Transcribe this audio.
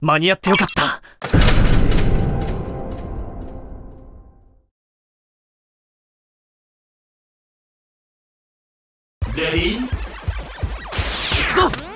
間に合ってよかった。行くぞ！